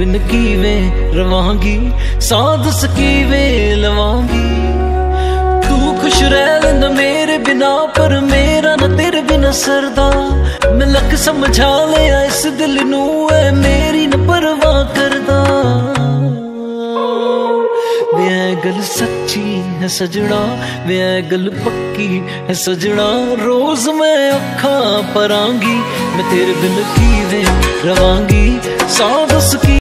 ਬਿਨ ਕੀਵੇਂ ਰਵਾਂਗੀ? ਸਾਧਸ ਸਕੀਵੇਂ ਲਵਾਂਗੀ? ਤੂੰ ਖੁਸ਼ ਰਹਿ ਲੈਂਦਾ ਮੇਰੇ ਬਿਨਾ, ਪਰ ਮੇਰਾ ਨਾ ਤੇਰੇ ਬਿਨਾ ਸਰਦਾ। ਮੈਂ ਲੱਖ ਸਮਝਾ ਲਿਆ ਇਸ ਦਿਲ ਨੂੰ ਐ ਮੇਰੀ ਨਾ ਪਰਵਾਹ ਕਰਦਾ। ਵੇ ਗੱਲ ਸੱਚੀ ਹੈ ਸਜਣਾ, ਵੇ ਗੱਲ ਪੱਕੀ ਹੈ ਸਜਣਾ। ਰੋਜ਼ ਮੈਂ ਅੱਖਾਂ ਪਰਾਂਗੀ, ਮੈਂ ਤੇਰੇ ਬਿਨ ਕੀਵੇਂ ਰਵਾਂਗੀ? ਸਾਹ ਦੱਸ ਕੀ